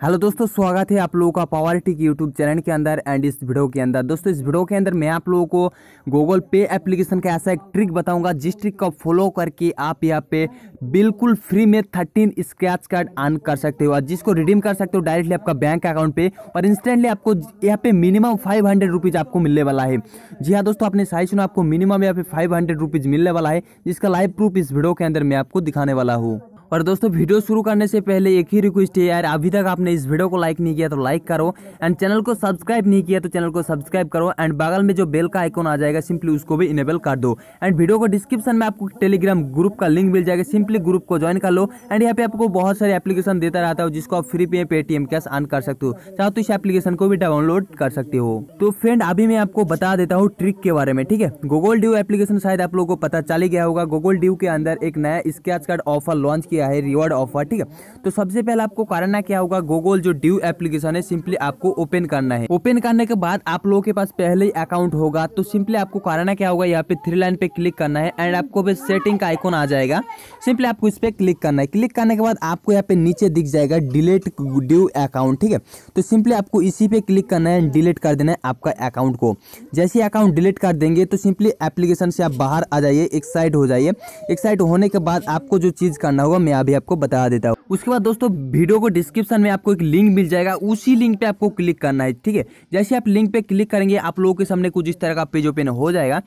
Hello दोस्तों, स्वागत है आप लोगों का पावर टिक यूट्यूब चैनल के अंदर एंड इस वीडियो के अंदर। दोस्तों, इस वीडियो के अंदर मैं आप लोगों को गूगल पे एप्लीकेशन का ऐसा एक ट्रिक बताऊँगा, जिस ट्रिक को फॉलो करके आप यहाँ पे बिल्कुल फ्री में थर्टीन स्क्रैच कार्ड अर्न कर सकते हो। और जिसको रिडीम कर सकते हो डायरेक्टली आपका बैंक अकाउंट पे, और इंस्टेंटली आपको यहाँ पे मिनिमम फाइव हंड्रेड आपको मिलने वाला है। जी हाँ दोस्तों, आपने सही सुना, आपको मिनिमम यहाँ पे फाइव हंड्रेड मिलने वाला है, जिसका लाइव प्रूफ इस वीडियो के अंदर मैं आपको दिखाने वाला हूँ। और दोस्तों, वीडियो शुरू करने से पहले एक ही रिक्वेस्ट है यार, अभी तक आपने इस वीडियो को लाइक नहीं किया तो लाइक करो एंड चैनल को सब्सक्राइब नहीं किया तो चैनल को सब्सक्राइब करो एंड बगल में जो बेल का आइकॉन आ जाएगा सिंपली उसको भी इनेबल कर दो। एंड वीडियो को डिस्क्रिप्शन में आपको टेलीग्राम ग्रुप का लिंक मिल जाएगा सिंपली ग्रुप को ज्वाइन कर लो एंड यहाँ पे आपको बहुत सारे एप्लीकेशन देता रहता है जिसको आप फ्री पे पेटीएम कैश अर्न कर सकते हो। चाहो तो इस एप्लीकेशन को भी डाउनलोड कर सकते हो। तो फ्रेंड अभी मैं आपको बता देता हूँ ट्रिक के बारे में, ठीक है? गूगल ड्यू एप्लीकेशन शायद आप लोगों को पता, चल गया होगा। गूगल ड्यू के अंदर एक नया स्क्रैच कार्ड ऑफ़र लॉन्च किया है रिवॉर्ड ऑफ़र ठीक है? तो सबसे पहले आपको करना क्या होगा? गूगल जो ड्यू एप्लीकेशन है सिंपली आपको ओपन करना है। ओपन करने के बाद आप लोगों के पास पहले ही अकाउंट होगा तो सिंपली आपको करना क्या होगा? यहाँ पे थ्री लाइन पे क्लिक करना है एंड आपको बस सेटिंग का आइकॉन आ जाएगा। सिंपली आपको इस पर क्लिक करना है। क्लिक करने के बाद आपको यहाँ पे नीचे दिख जाएगा डिलीट ड्यू अकाउंट ठीक है? तो सिंपली आपको इसी पे क्लिक करना है डिलीट कर देना है आपका अकाउंट को। जैसे अकाउंट डिलीट कर देंगे तो सिंपली एप्लीकेशन से आप बाहर आ जाइए एक साइड हो जाइए। एक साइड होने के बाद आपको जो चीज़ करना होगा मैं अभी आपको बता देता हूँ। उसके बाद दोस्तों, वीडियो को डिस्क्रिप्शन में आपको एक लिंक मिल जाएगा। उसी लिंक पे आपको क्लिक करना है, ठीक है? जैसे आप लिंक पे क्लिक करेंगे, आप लोगों के सामने कुछ इस तरह का पेज ओपन हो जाएगा।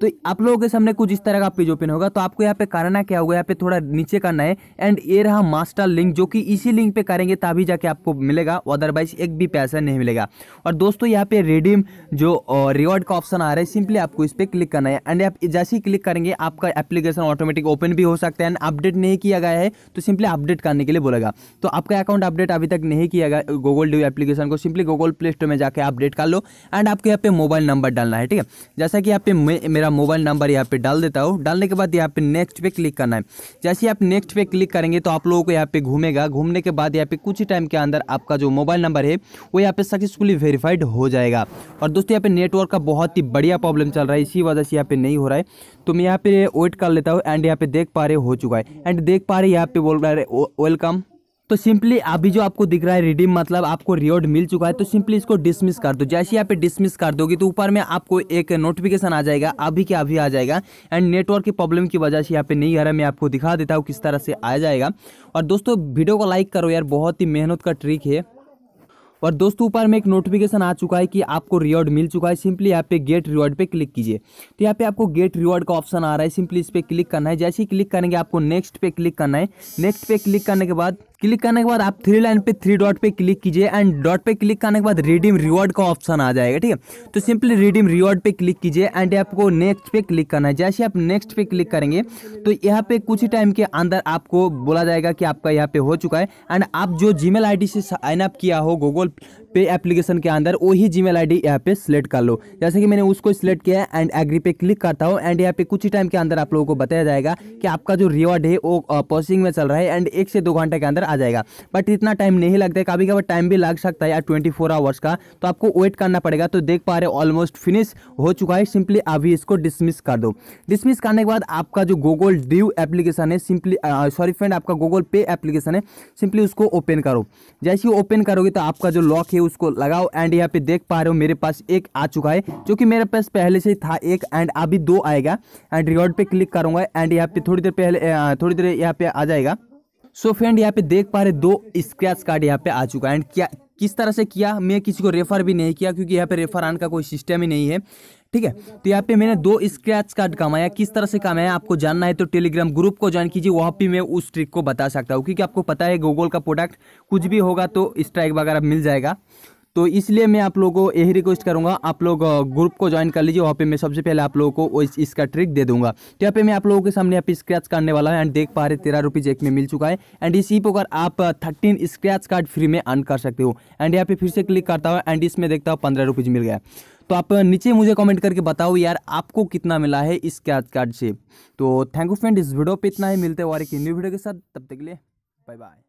तो आप लोगों के सामने कुछ इस तरह का पेज ओपन होगा तो आपको यहाँ पे करना क्या होगा, यहाँ पे थोड़ा नीचे करना है एंड ये रहा मास्टर लिंक जो कि इसी लिंक पे करेंगे तभी जाके आपको मिलेगा अदरवाइज़ एक भी पैसा नहीं मिलेगा। और दोस्तों यहाँ पे रिडीम जो रिवॉर्ड का ऑप्शन आ रहा है सिंपली आपको इस पर क्लिक करना है एंड आप जैसे ही क्लिक करेंगे, आपका एप्लीकेशन ऑटोमेटिक ओपन भी हो सकता है एंड अपडेट नहीं किया गया है तो सिंपली अपडेट करने के लिए बोलेगा। तो आपका अकाउंट अपडेट अभी तक नहीं किया गया गूगल ड्यू एप्लीकेशन को सिंपली गूगल प्ले स्टोर में जाकर अपडेट कर लो एंड आपको यहाँ पे मोबाइल नंबर डालना है, ठीक है? जैसा कि यहाँ पे मेरा मोबाइल नंबर यहाँ पे डाल देता हूँ डालने के बाद यहाँ पे नेक्स्ट पे क्लिक करना है जैसे आप नेक्स्ट पे क्लिक करेंगे तो आप लोगों को यहाँ पे घूमेगा घूमने के बाद यहाँ पे कुछ ही टाइम के अंदर आपका जो मोबाइल नंबर है वो यहाँ पे सक्सेसफुली वेरीफाइड हो जाएगा और दोस्तों यहाँ पे नेटवर्क का बहुत ही बढ़िया प्रॉब्लम चल रहा है इसी वजह से यहाँ पे नहीं हो रहा है तो मैं यहाँ पे वेट कर लेता हूँ एंड यहाँ पे देख पा रहे हो चुका है एंड देख पा रहे यहाँ पे बोल रहा है वेलकम तो सिंपली अभी जो आपको दिख रहा है रिडीम मतलब आपको रिवॉर्ड मिल चुका है तो सिंपली इसको डिसमिस कर दो। जैसे यहाँ पे डिसमिस कर दोगे तो ऊपर में आपको एक नोटिफिकेशन आ जाएगा, अभी के अभी आ जाएगा। एंड नेटवर्क की प्रॉब्लम की वजह से यहाँ पे नहीं आ रहा, मैं आपको दिखा देता हूँ किस तरह से आ जाएगा। और दोस्तों वीडियो को लाइक करो यार, बहुत ही मेहनत का ट्रिक है। और दोस्तों, ऊपर में एक नोटिफिकेशन आ चुका है कि आपको रिवॉर्ड मिल चुका है। सिंपली यहाँ पे गेट रिवॉर्ड पे क्लिक कीजिए। तो यहाँ पे आपको गेट रिवॉर्ड का ऑप्शन आ रहा है। सिंपली इस पर क्लिक करना है। जैसे ही क्लिक करेंगे, आपको नेक्स्ट पे क्लिक करना है। नेक्स्ट पे क्लिक करने के बाद क्लिक करने के बाद आप थ्री लाइन पे थ्री डॉट पे क्लिक कीजिए एंड डॉट पे क्लिक करने के बाद रिडीम रिवॉर्ड का ऑप्शन आ जाएगा, ठीक है? तो सिंपली रिडीम रिवॉर्ड पे क्लिक कीजिए एंड आपको नेक्स्ट पे क्लिक करना है। जैसे आप नेक्स्ट पे क्लिक करेंगे तो यहाँ पे कुछ ही टाइम के अंदर आपको बोला जाएगा कि आपका यहाँ पे हो चुका है एंड आप जो जी मेल से साइन अप किया हो गूगल पे एप्लीकेशन के अंदर, वही जी मेल आई यहाँ पे सिलेक्ट कर लो। जैसे कि मैंने उसको सिलेक्ट किया एंड एग्री पे क्लिक करता हूँ एंड यहाँ पे कुछ ही टाइम के अंदर आप लोगों को बताया जाएगा कि आपका जो रिवॉर्ड है वो प्रोसेसिंग में चल रहा है एंड एक से दो घंटे के अंदर आ जाएगा। बट इतना टाइम नहीं लगता है कभी कभी टाइम भी लग सकता है यार ट्वेंटी फोर आवर्स का। तो आपको वेट करना पड़ेगा। तो देख पा रहे ऑलमोस्ट फिनिश हो चुका है। सिंपली अभी इसको डिसमिस कर दो। डिसमिस करने के बाद आपका जो गूगल ड्यू एप्लीकेशन है सिंपली सॉरी फ्रेंड आपका गूगल पे एप्लीकेशन है सिंपली उसको ओपन करो। जैसे ओपन करोगे तो आपका जो लॉक है, उसको लगाओ। एंड यहाँ पे देख पा रहे हो, मेरे पास एक आ चुका है, जो कि मेरे पास पहले से था एक एंड अभी दो आएगा। एंड रिवॉर्ड पे क्लिक करूँगा। एंड यहाँ पे थोड़ी देर पहले थोड़ी देर यहाँ पे आ जाएगा। सो फ्रेंड यहाँ पे देख पा रहे दो स्क्रैच कार्ड यहाँ पे आ चुका है। एंड क्या, किस तरह से किया? मैं किसी को रेफर भी नहीं किया, क्योंकि यहाँ पे रेफर आने का कोई सिस्टम ही नहीं है। ठीक है? तो यहाँ पे मैंने दो स्क्रैच कार्ड कमाया। किस तरह से कमाया, आपको जानना है तो टेलीग्राम ग्रुप को ज्वाइन कीजिए, वहाँ पे मैं उस ट्रिक को बता सकता हूँ। क्योंकि आपको पता है गूगल का प्रोडक्ट कुछ भी होगा तो स्ट्राइक वगैरह मिल जाएगा। तो इसलिए मैं आप लोगों को यही रिक्वेस्ट करूँगा आप लोग ग्रुप को ज्वाइन कर लीजिए। वहाँ पे मैं सबसे पहले आप लोगों को इस, इसका ट्रिक दे दूँगा। तो यहाँ पे मैं आप लोगों के सामने यहाँ पे स्क्रैच करने वाला हूँ। एंड देख पा रहे तेरह रुपीज़ एक में मिल चुका है। एंड इसी पर आप थर्टीन स्क्रैच कार्ड फ्री में अर्न कर सकते हो। एंड यहाँ पे फिर से क्लिक करता हूँ। एंड इसमें देखता हूँ पंद्रह रुपीज़ मिल गया। तो आप नीचे मुझे कमेंट करके बताओ यार आपको कितना मिला है इस स्क्रैच कार्ड से? तो थैंक यू फ्रेंड इस वीडियो पे इतना ही। मिलते हैं और एक न्यू वीडियो के साथ। तब तक के लिए बाय बाय